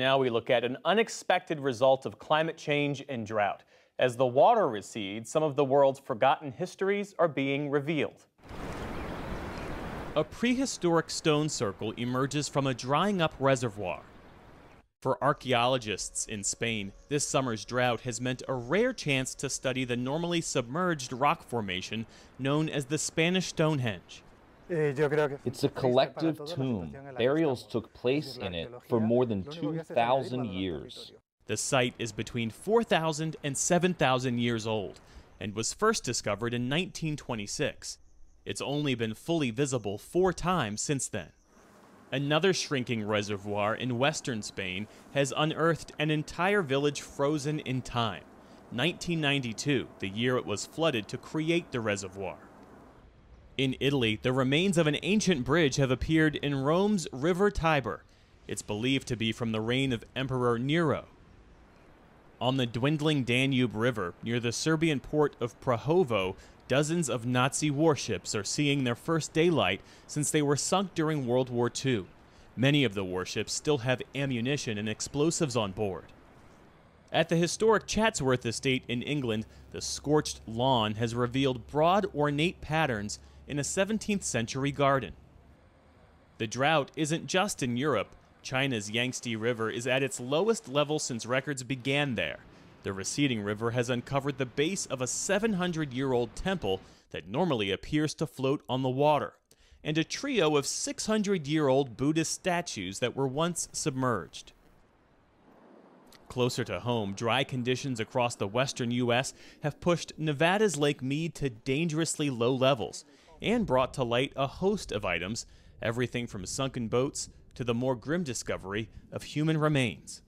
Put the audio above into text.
Now we look at an unexpected result of climate change and drought. As the water recedes, some of the world's forgotten histories are being revealed. A prehistoric stone circle emerges from a drying up reservoir. For archaeologists in Spain, this summer's drought has meant a rare chance to study the normally submerged rock formation known as the Spanish Stonehenge. It's a collective tomb. Burials took place in it for more than 2,000 years. The site is between 4,000 and 7,000 years old and was first discovered in 1926. It's only been fully visible four times since then. Another shrinking reservoir in western Spain has unearthed an entire village frozen in time. 1992, the year it was flooded to create the reservoir. In Italy, the remains of an ancient bridge have appeared in Rome's River Tiber. It's believed to be from the reign of Emperor Nero. On the dwindling Danube River, near the Serbian port of Prahovo, dozens of Nazi warships are seeing their first daylight since they were sunk during World War II. Many of the warships still have ammunition and explosives on board. At the historic Chatsworth estate in England, the scorched lawn has revealed broad, ornate patterns in a 17th century garden. The drought isn't just in Europe. China's Yangtze River is at its lowest level since records began there. The receding river has uncovered the base of a 700 year old temple that normally appears to float on the water, and a trio of 600 year old Buddhist statues that were once submerged. Closer to home, dry conditions across the western U.S. have pushed Nevada's Lake Mead to dangerously low levels, and brought to light a host of items, everything from sunken boats to the more grim discovery of human remains.